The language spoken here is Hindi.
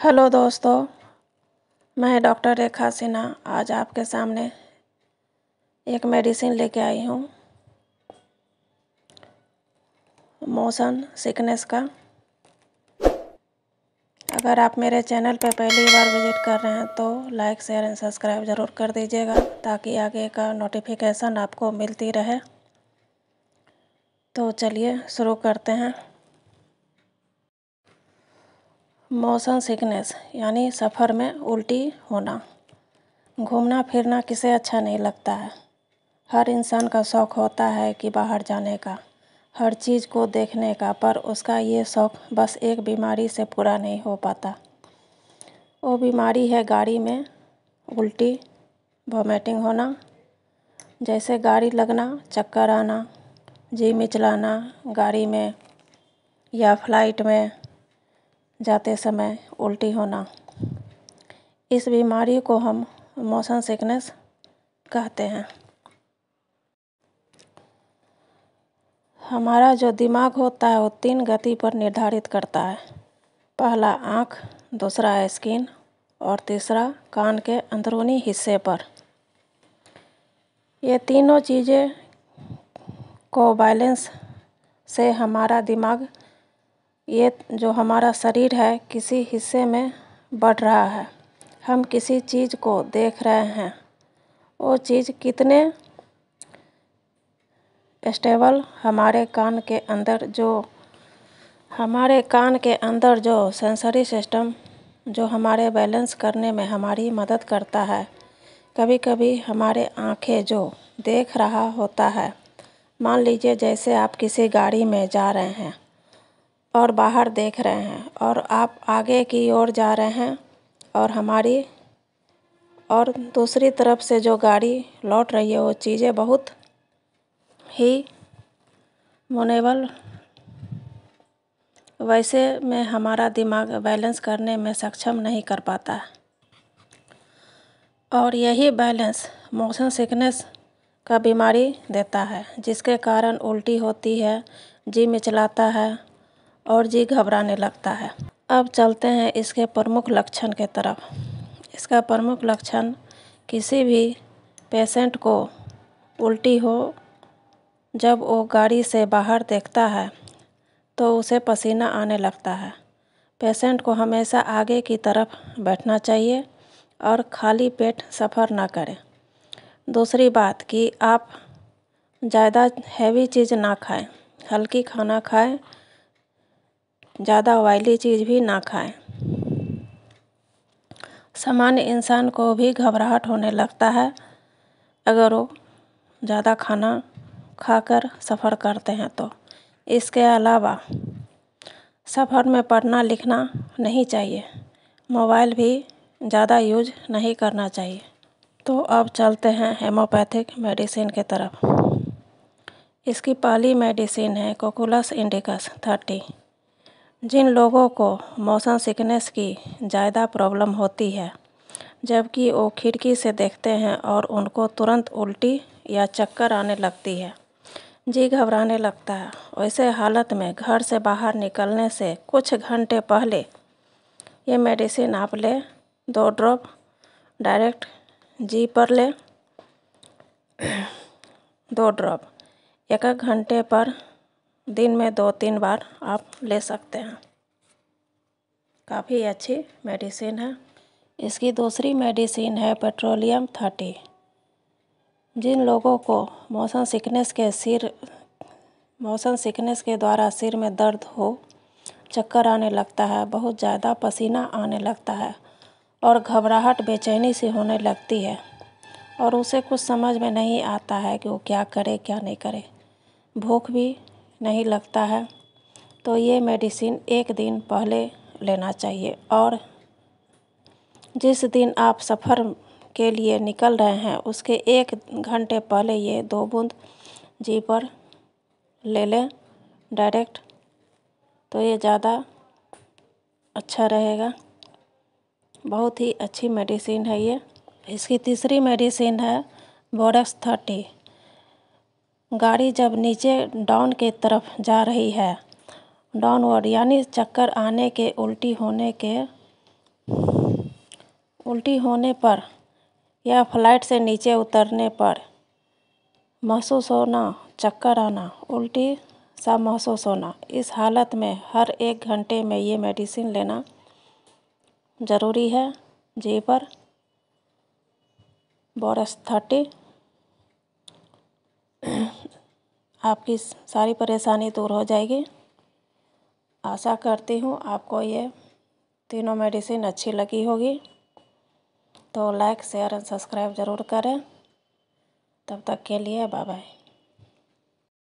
हेलो दोस्तों, मैं डॉक्टर रेखा सिन्हा। आज आपके सामने एक मेडिसिन लेके आई हूँ। मोशन सिकनेस का। अगर आप मेरे चैनल पर पहली बार विज़िट कर रहे हैं तो लाइक, शेयर एंड सब्सक्राइब ज़रूर कर दीजिएगा, ताकि आगे का नोटिफिकेशन आपको मिलती रहे। तो चलिए शुरू करते हैं। मोशन सिकनेस यानी सफ़र में उल्टी होना। घूमना फिरना किसे अच्छा नहीं लगता है। हर इंसान का शौक़ होता है कि बाहर जाने का, हर चीज़ को देखने का, पर उसका ये शौक़ बस एक बीमारी से पूरा नहीं हो पाता। वो बीमारी है गाड़ी में उल्टी वॉमिटिंग होना। जैसे गाड़ी लगना, चक्कर आना, जी मिचलाना, गाड़ी में या फ़्लाइट में जाते समय उल्टी होना। इस बीमारी को हम मोशन सिकनेस कहते हैं। हमारा जो दिमाग होता है वो तीन गति पर निर्धारित करता है। पहला आँख, दूसरा स्किन और तीसरा कान के अंदरूनी हिस्से पर। ये तीनों चीज़ें को बैलेंस से हमारा दिमाग ये जो हमारा शरीर है, किसी हिस्से में बढ़ रहा है। हम किसी चीज़ को देख रहे हैं। वो चीज़ कितने स्टेबल हमारे कान के अंदर जो, हमारे कान के अंदर जो सेंसरी सिस्टम जो हमारे बैलेंस करने में हमारी मदद करता है। कभी कभी हमारे आँखें जो देख रहा होता है, मान लीजिए जैसे आप किसी गाड़ी में जा रहे हैं। और बाहर देख रहे हैं और आप आगे की ओर जा रहे हैं और हमारी और दूसरी तरफ़ से जो गाड़ी लौट रही है, वो चीज़ें बहुत ही मोनेबल वैसे में हमारा दिमाग बैलेंस करने में सक्षम नहीं कर पाता। है और यही बैलेंस मोशन सिकनेस का बीमारी देता है, जिसके कारण उल्टी होती है जी मिचलाता है और जी घबराने लगता है। अब चलते हैं इसके प्रमुख लक्षण के तरफ़। इसका प्रमुख लक्षण किसी भी पेशेंट को उल्टी हो, जब वो गाड़ी से बाहर देखता है तो उसे पसीना आने लगता है। पेशेंट को हमेशा आगे की तरफ़ बैठना चाहिए और खाली पेट सफ़र ना करें। दूसरी बात कि आप ज़्यादा हैवी चीज़ ना खाएँ, हल्की खाना खाएँ ज़्यादा ऑयली चीज़ भी ना खाएँ। सामान्य इंसान को भी घबराहट होने लगता है अगर वो ज़्यादा खाना खाकर सफ़र करते हैं तो। इसके अलावा सफ़र में पढ़ना लिखना नहीं चाहिए। मोबाइल भी ज़्यादा यूज़ नहीं करना चाहिए। तो अब चलते हैं हेमोपैथिक मेडिसिन के तरफ़। इसकी पहली मेडिसिन है कोकुलस इंडिकस थर्टी। जिन लोगों को मोशन सिकनेस की ज़्यादा प्रॉब्लम होती है, जबकि वो खिड़की से देखते हैं और उनको तुरंत उल्टी या चक्कर आने लगती है। जी घबराने लगता है। वैसे हालत में घर से बाहर निकलने से कुछ घंटे पहले ये मेडिसिन आप ले, दो ड्रॉप डायरेक्ट जी पर ले, दो ड्रॉप एक एक घंटे पर दिन में दो तीन बार आप ले सकते हैं। काफ़ी अच्छी मेडिसिन है। इसकी दूसरी मेडिसिन है पेट्रोलियम थर्टी। जिन लोगों को मोशन सिकनेस के सिर मोशन सिकनेस के द्वारा सिर में दर्द हो, चक्कर आने लगता है, बहुत ज़्यादा पसीना आने लगता है और घबराहट बेचैनी से होने लगती है और उसे कुछ समझ में नहीं आता है कि वो क्या करे, क्या नहीं करे। भूख भी नहीं लगता है। तो ये मेडिसिन एक दिन पहले लेना चाहिए और जिस दिन आप सफ़र के लिए निकल रहे हैं, उसके एक घंटे पहले ये दो बूंद जी पर ले लें डायरेक्ट। तो ये ज़्यादा अच्छा रहेगा। बहुत ही अच्छी मेडिसिन है ये। इसकी तीसरी मेडिसिन है बोरक्स थर्टी। गाड़ी जब नीचे डाउन के तरफ़ जा रही है। डाउनवर्ड यानी चक्कर आने के उल्टी होने के, उल्टी होने पर या फ़्लाइट से नीचे उतरने पर महसूस होना, चक्कर आना, उल्टी सा महसूस होना। इस हालत में हर एक घंटे में ये मेडिसिन लेना ज़रूरी है। जी पर बोरस थर्टी आपकी सारी परेशानी दूर हो जाएगी। आशा करती हूँ आपको ये तीनों मेडिसिन अच्छी लगी होगी। तो लाइक, शेयर एंड सब्सक्राइब ज़रूर करें। तब तक के लिए बाय बाय